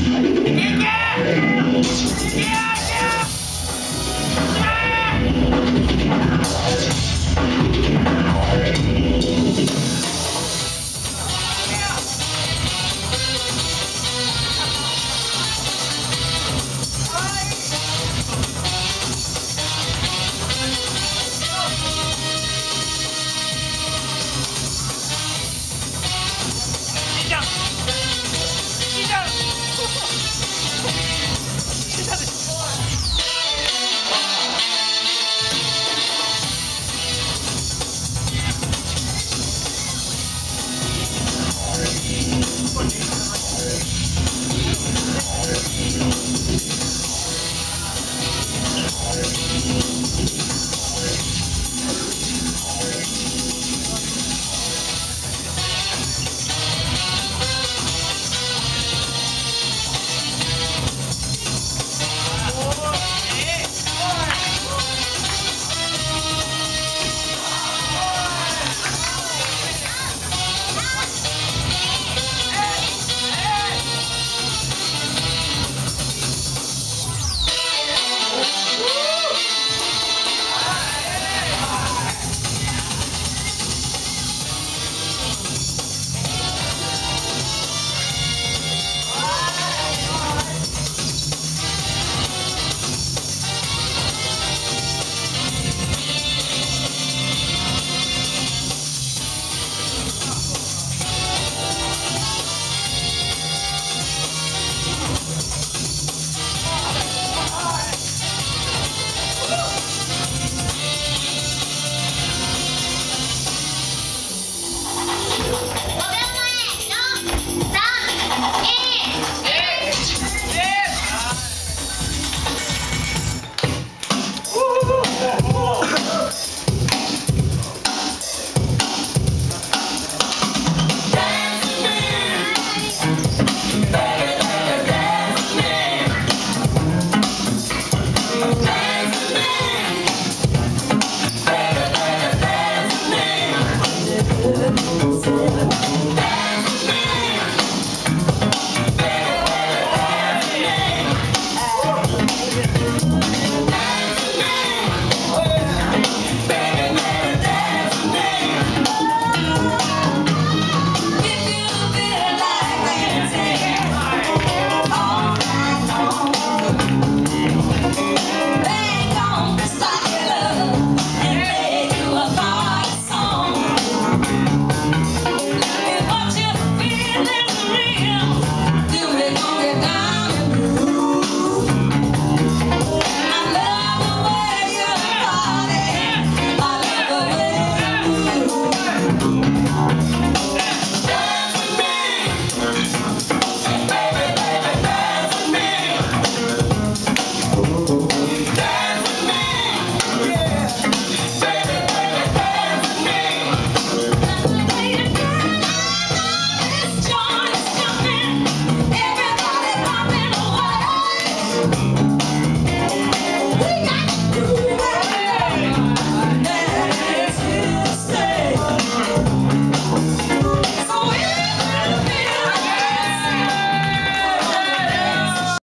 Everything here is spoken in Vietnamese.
Yeah! você. é